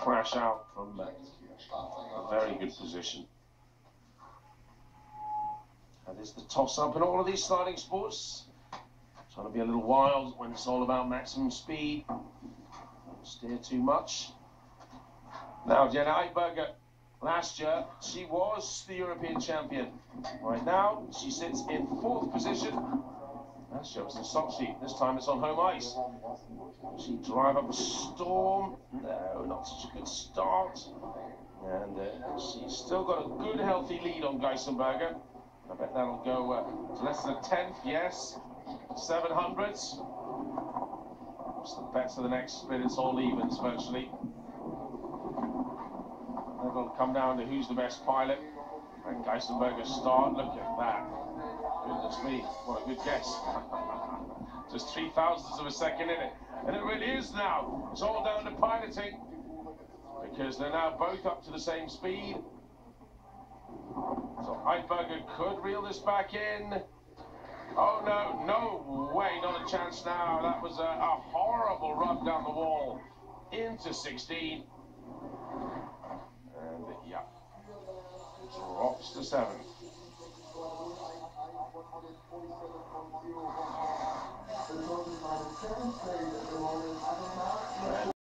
crash out from a very good position. That is the toss up in all of these sliding sports. Trying to be a little wild when it's all about maximum speed. Don't steer too much. Now, Jenna Eitberger, last year, she was the European champion. Right now, she sits in fourth position. Last year was in Sochi. This time it's on home ice. She drive up a storm. No, not such a good start. And uh, she's still got a good, healthy lead on Geisenberger. I bet that'll go uh, to less than a tenth, yes. 700s. What's the bets of the next split? It's all evens virtually. It'll come down to who's the best pilot. And Geisenberger start. Look at that. Goodness me, what a good guess. Just three thousandths of a second in it. And it really is now. It's all down to piloting. Because they're now both up to the same speed. So Eitberger could reel this back in. Oh no, no way, not a chance now. That was a, a horrible run down the wall into 16. And yeah, drops to seven.